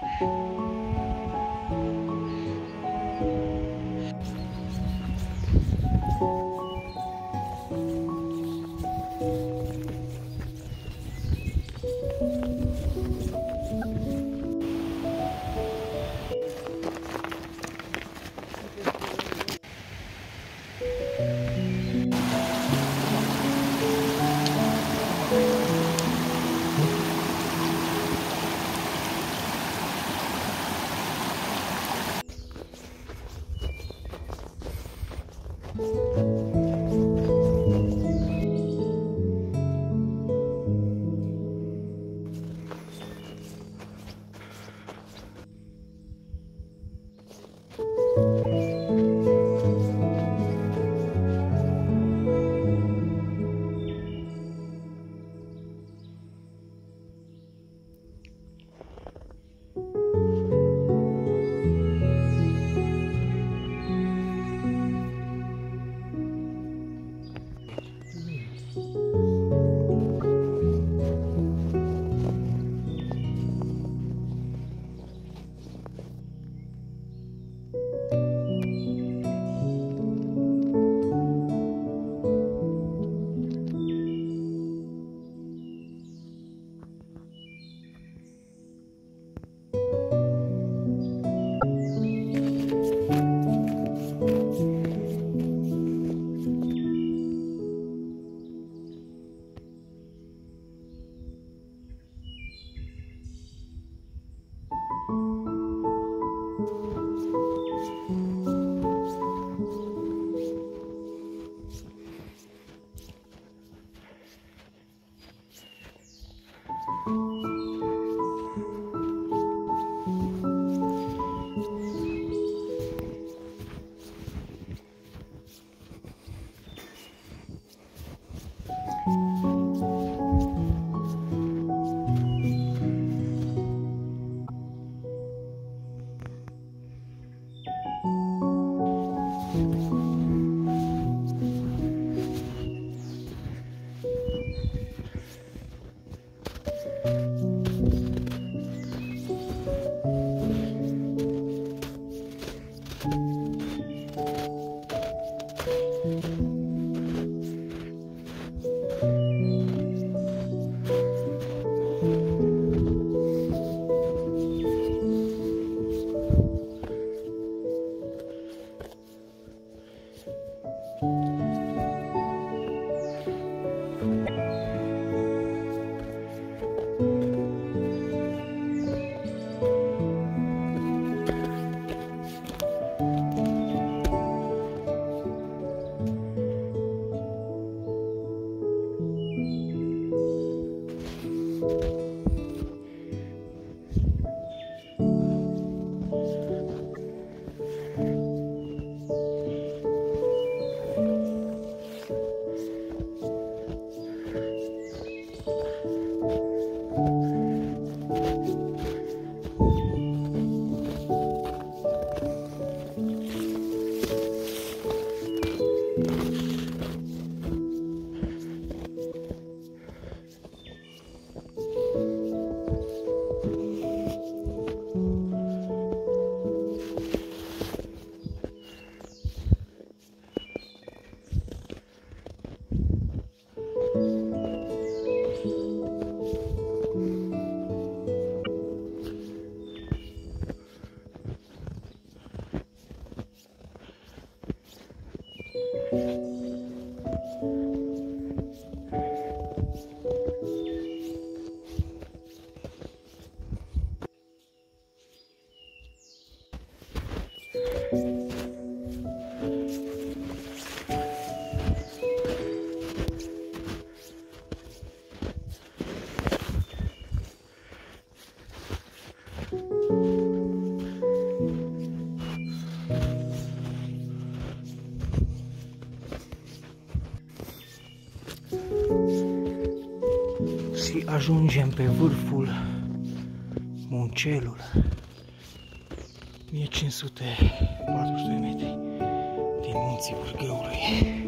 了。Ajungem pe vârful Muncelul. 1500-400 metri din munții Vârgăului.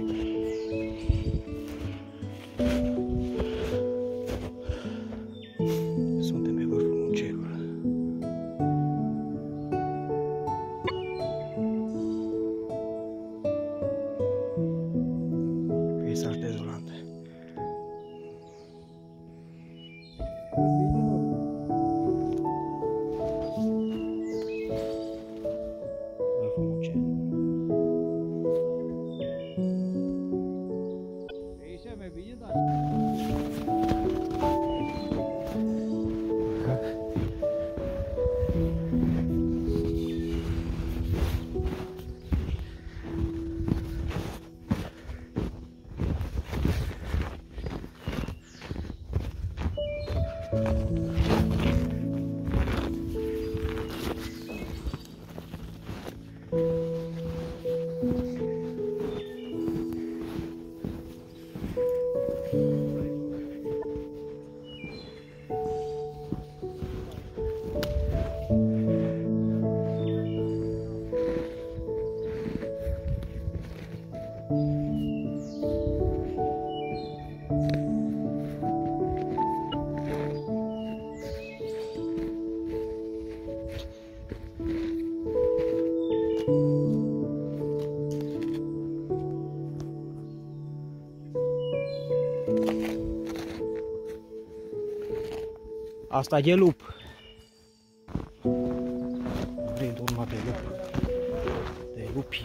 Asta e lup. Prind urma de lup. De lupi.